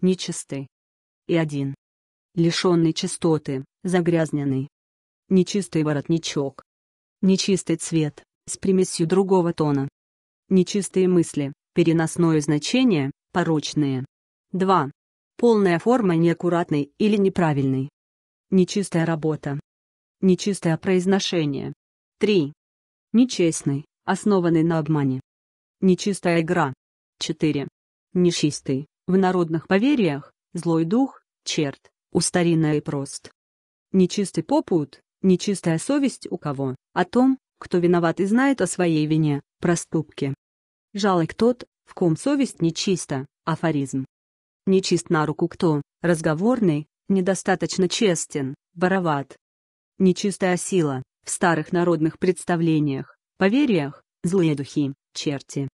нечистый. И один. Лишенный чистоты, загрязненный. Нечистый воротничок. Нечистый цвет, с примесью другого тона. Нечистые мысли, переносное значение, порочные. 2. Полная форма неаккуратной или неправильной. Нечистая работа. Нечистое произношение. 3. Нечестный, основанный на обмане. Нечистая игра. 4. Нечистый, в народных поверьях, злой дух, черт, устаринно и прост. Нечистый попут, нечистая совесть у кого, о том, кто виноват и знает о своей вине, проступке. Жалок тот, в ком совесть нечиста, афоризм. Нечист на руку кто, разговорный, недостаточно честен, вороват. Нечистая сила, в старых народных представлениях, поверьях, злые духи, черти.